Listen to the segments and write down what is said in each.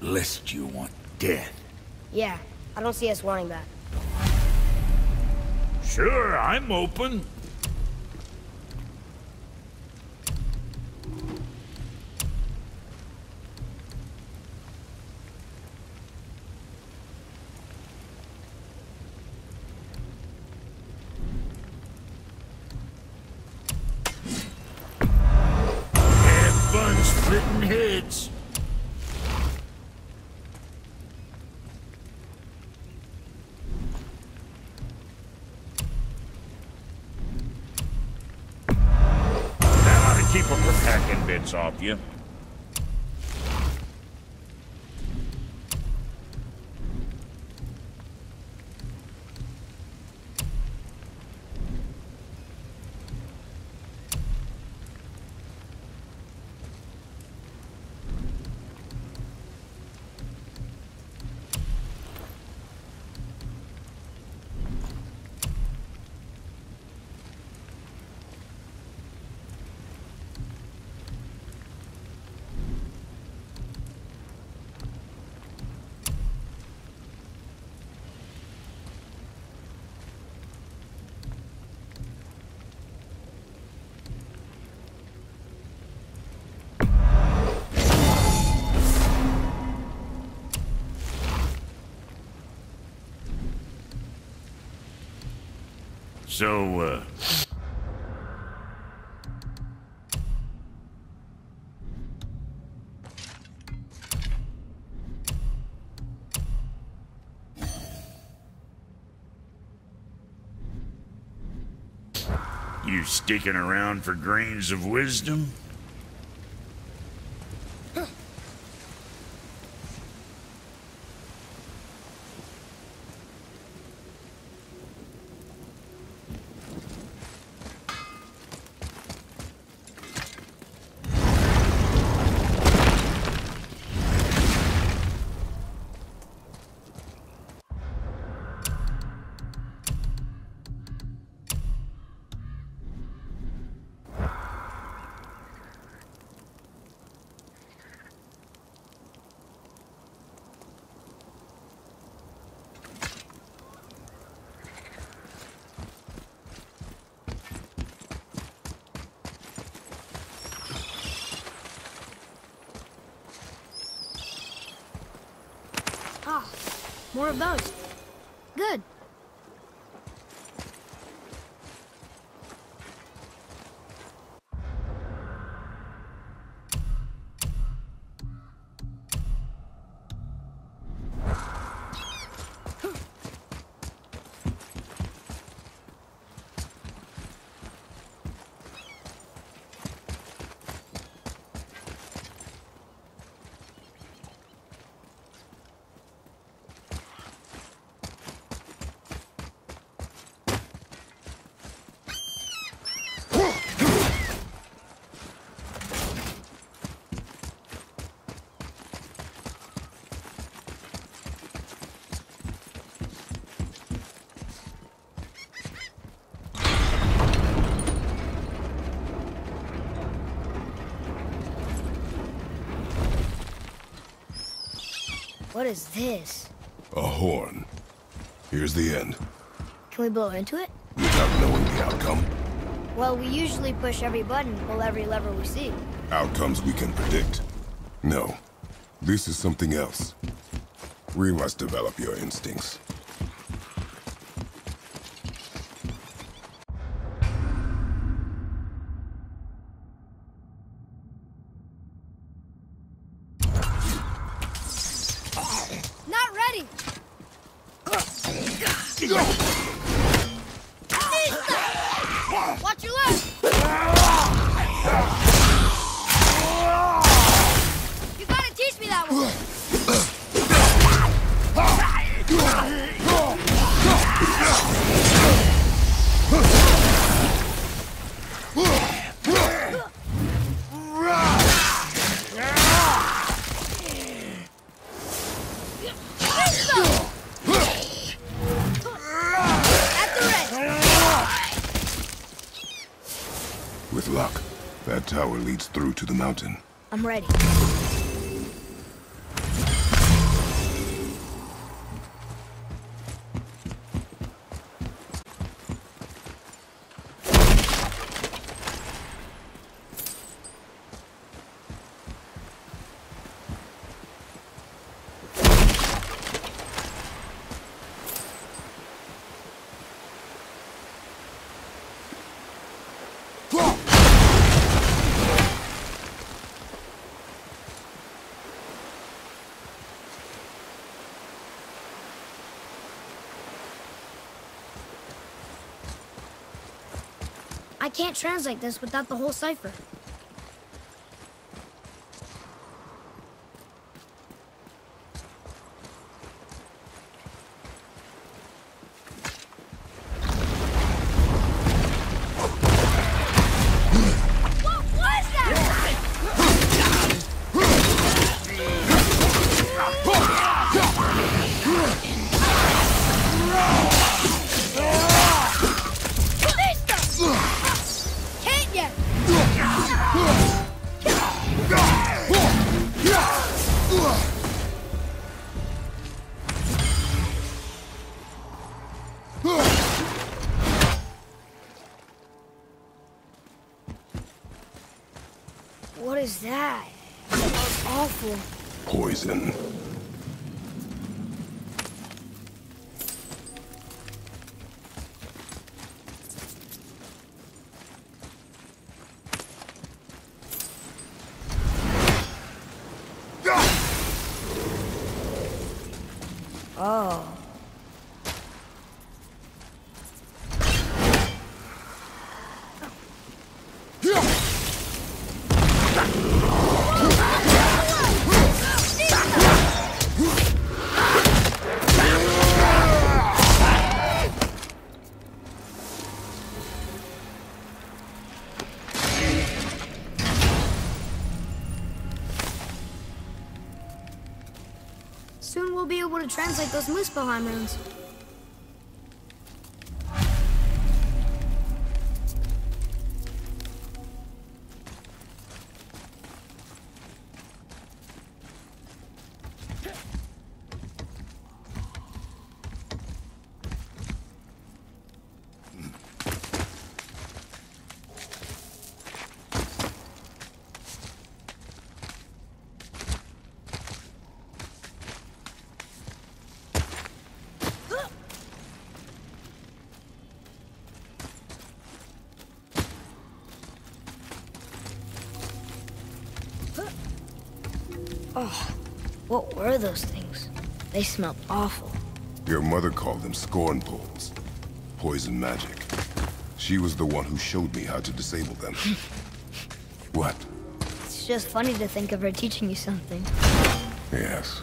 lest you want death. Yeah, I don't see us wanting that. Sure, I'm open. Bits So, uh... You sticking around for grains of wisdom? More of those. Good. What is this? A horn. Here's the end. Can we blow into it? Without knowing the outcome, Well, we usually push every button, pull every lever we see. outcomes we can predict. No. This is something else. We must develop your instincts. I can't translate this without the whole cipher. Translate those Muspelheim runes. Oh, what were those things? They smelled awful. Your mother called them scorn poles. Poison magic. She was the one who showed me how to disable them. what? It's just funny to think of her teaching you something. Yes.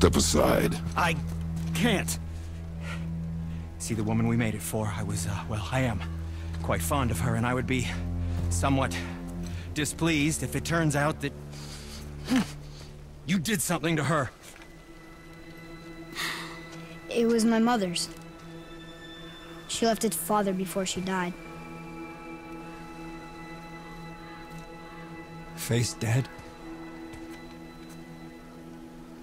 Step aside. I can't. See, the woman we made it for, I was, uh, well, I am quite fond of her, and I would be somewhat displeased if it turns out that you did something to her. It was my mother's. She left its father before she died. Faye's dead?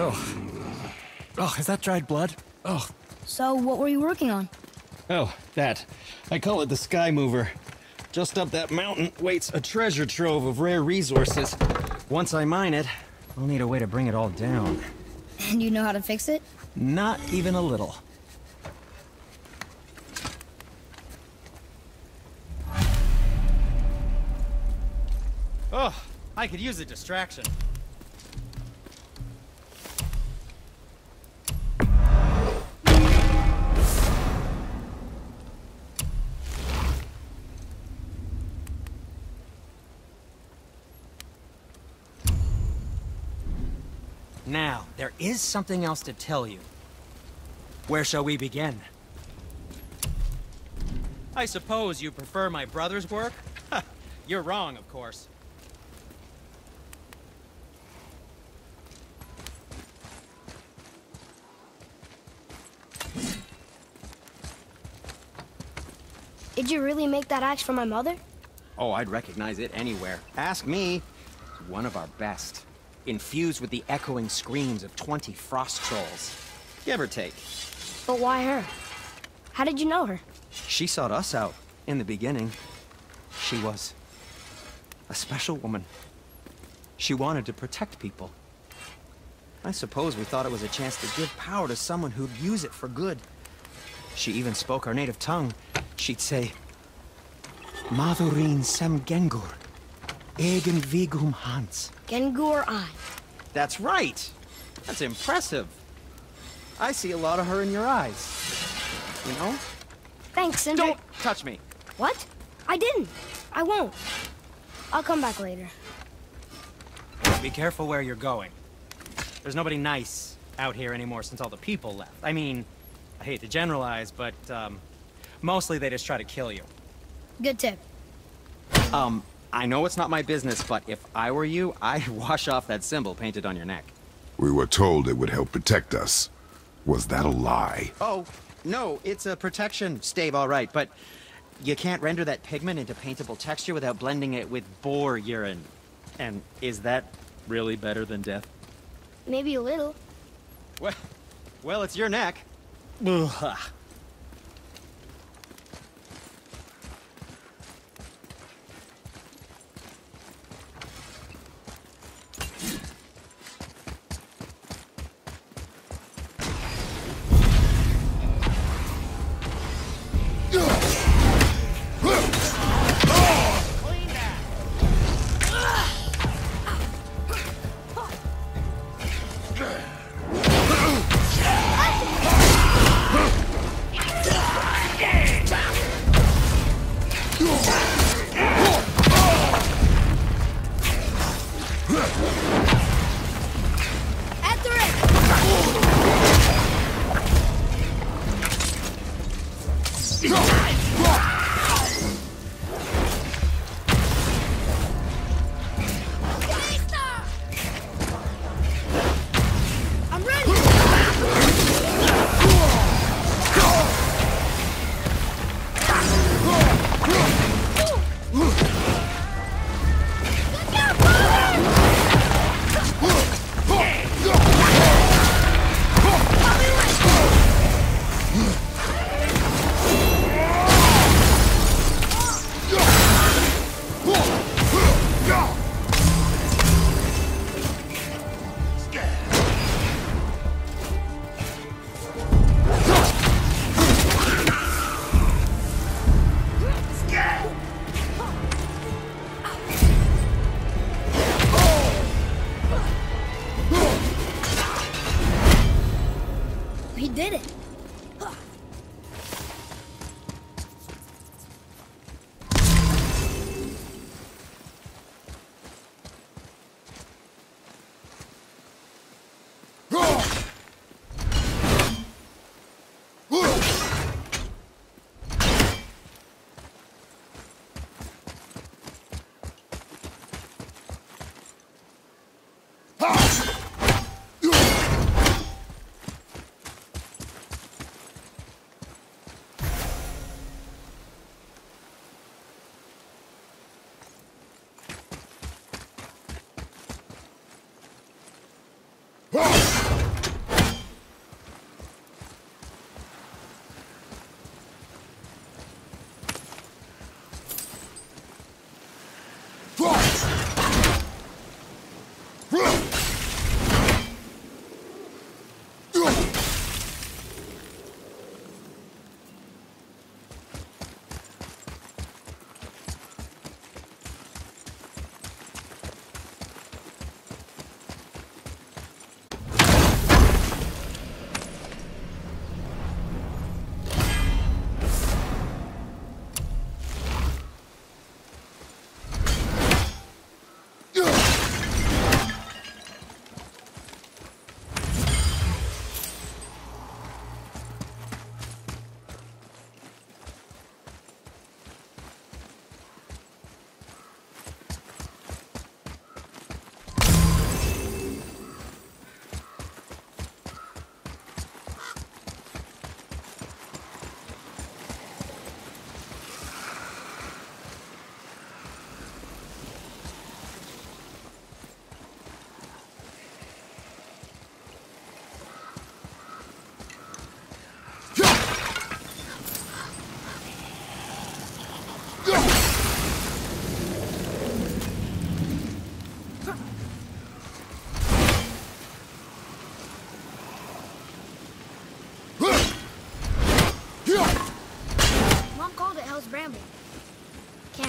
Oh. Oh, is that dried blood? Oh. So, what were you working on? Oh, that. I call it the Sky Mover. Just up that mountain waits a treasure trove of rare resources. Once I mine it, I'll need a way to bring it all down. And you know how to fix it? Not even a little. Oh, I could use a distraction. Is something else to tell you. Where shall we begin? I suppose you prefer my brother's work? You're wrong, of course. Did you really make that axe for my mother? Oh, I'd recognize it anywhere. Ask me. It's one of our best. Infused with the echoing screams of 20 frost trolls. Give or take. But why her? How did you know her? She sought us out in the beginning. She was a special woman. She wanted to protect people. I suppose we thought it was a chance to give power to someone who'd use it for good. She even spoke our native tongue. She'd say, Madurin sem gengur, egen vigum hans. Gengur I. That's right. That's impressive. I see a lot of her in your eyes. You know? Thanks, Sindri. Don't touch me. What? I didn't. I won't. I'll come back later. Be careful where you're going. There's nobody nice out here anymore since all the people left. I mean, I hate to generalize, but, um, mostly they just try to kill you. Good tip. Um, I know it's not my business, but if I were you, I'd wash off that symbol painted on your neck. We were told it would help protect us. Was that a lie? Oh, no, it's a protection stave, all right, but you can't render that pigment into paintable texture without blending it with boar urine. And is that really better than death? Maybe a little. Well, well, it's your neck. Ugh.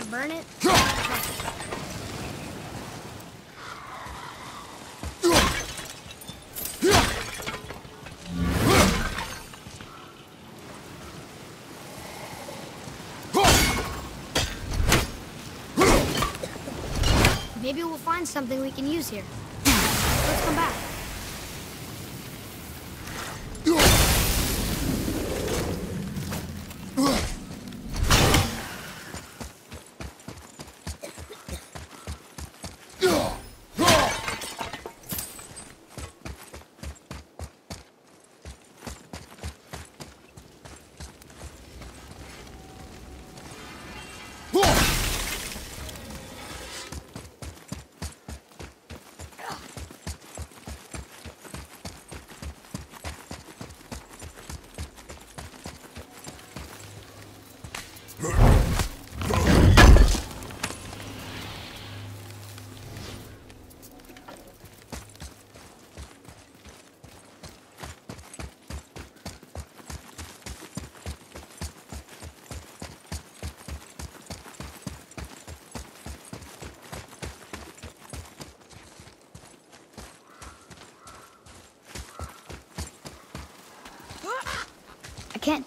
Burn it? Maybe we'll find something we can use here. Let's come back.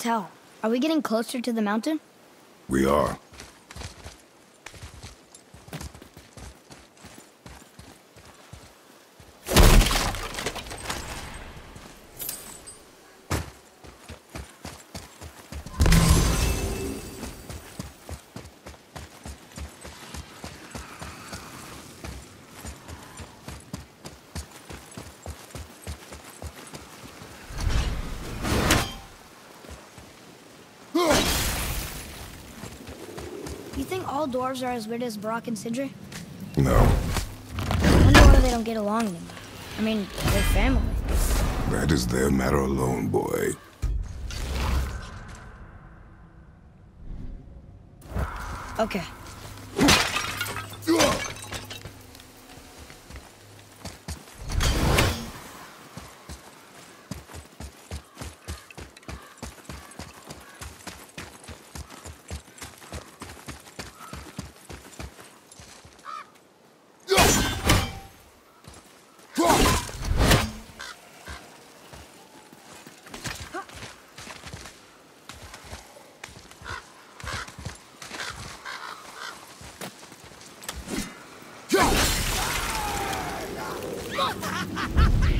Tell. Are we getting closer to the mountain? We are. You think all dwarves are as weird as Brok and Sindri? No, I wonder why they don't get along anymore. I mean, they're family. that is their matter alone, boy. Okay.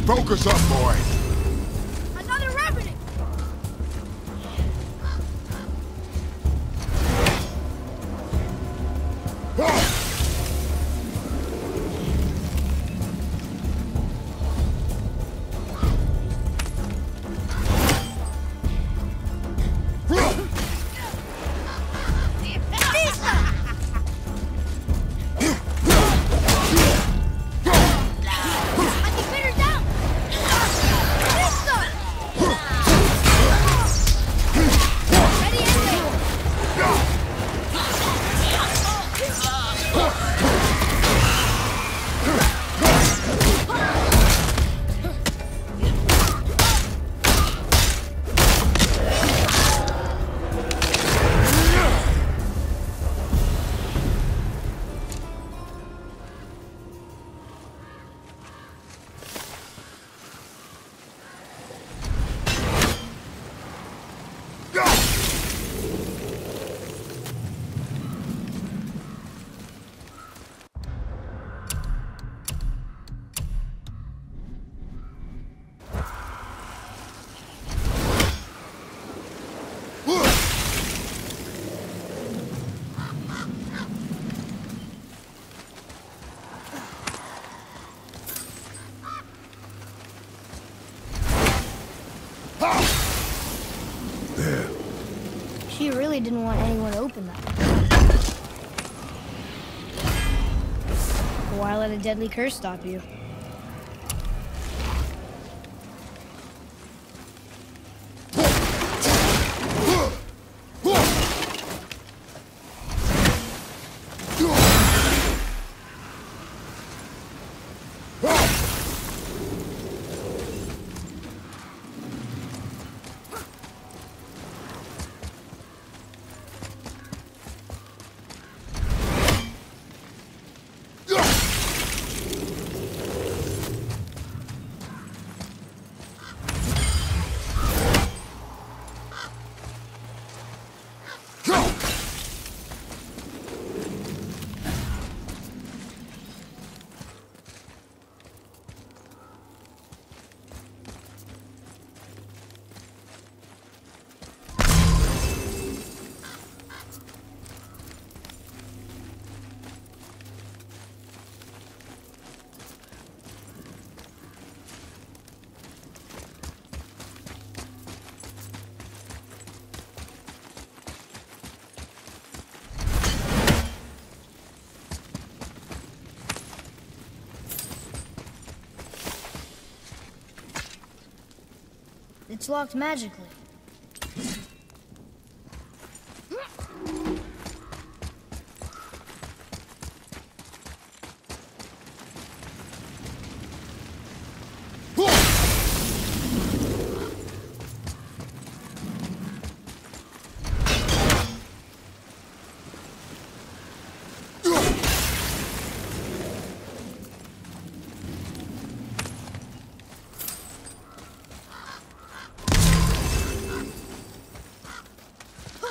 Focus up, boy. Didn't want anyone to open that. Why let a deadly curse stop you? It's locked magically.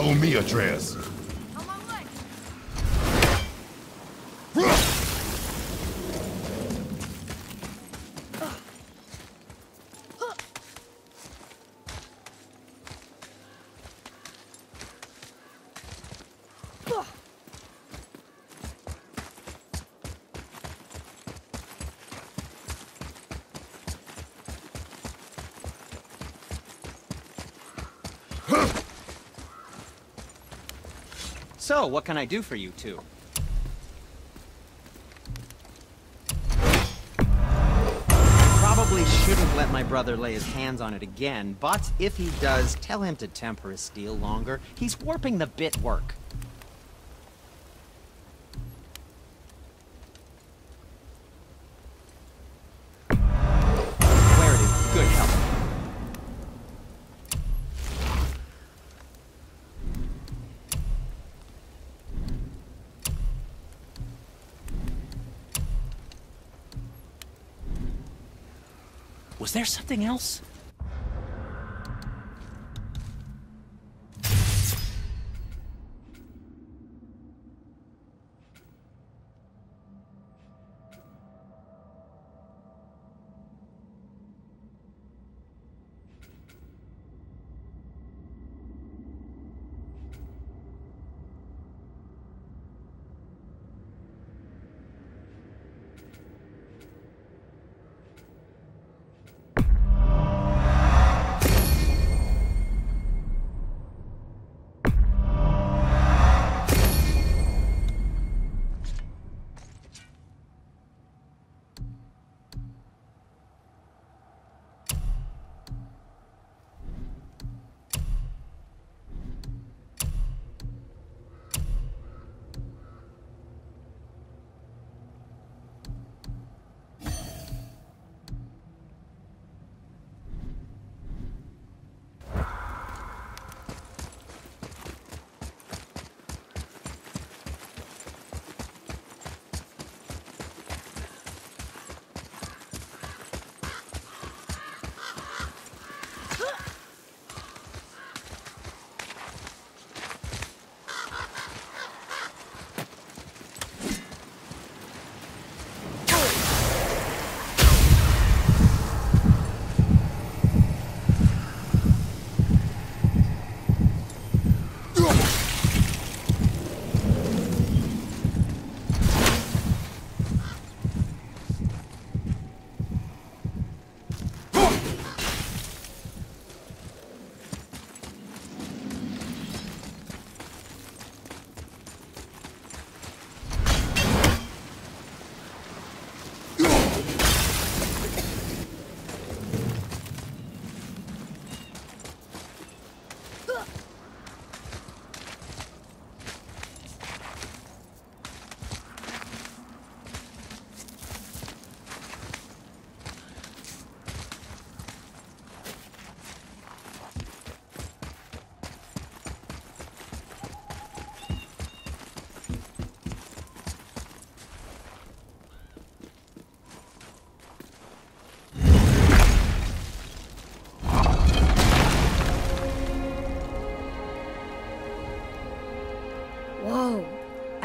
Follow me, Atreus. So, what can I do for you two? Probably shouldn't let my brother lay his hands on it again, but if he does, tell him to temper his steel longer. He's warping the bit work. Was there something else?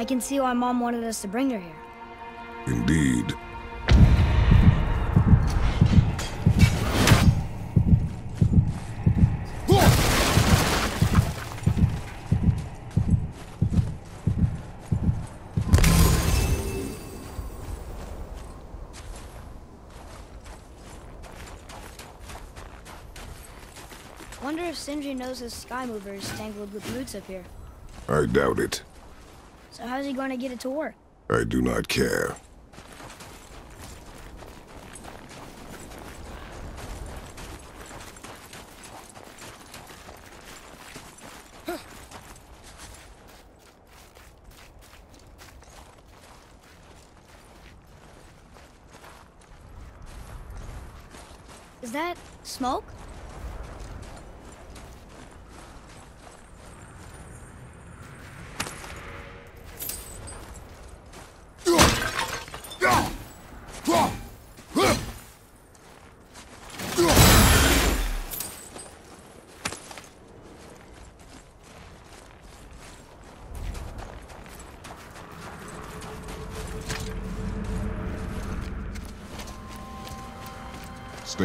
I can see why Mom wanted us to bring her here. Indeed. Wonder if Sindri knows his sky mover is tangled with roots up here. I doubt it. So how's he going to get it to work? I do not care. Is that smoke? Stay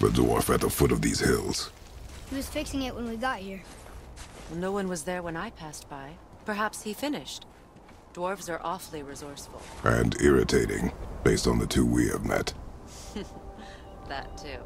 The dwarf at the foot of these hills. He was fixing it when we got here. No one was there when I passed by. Perhaps he finished. Dwarves are awfully resourceful. And irritating, based on the two we have met. That too.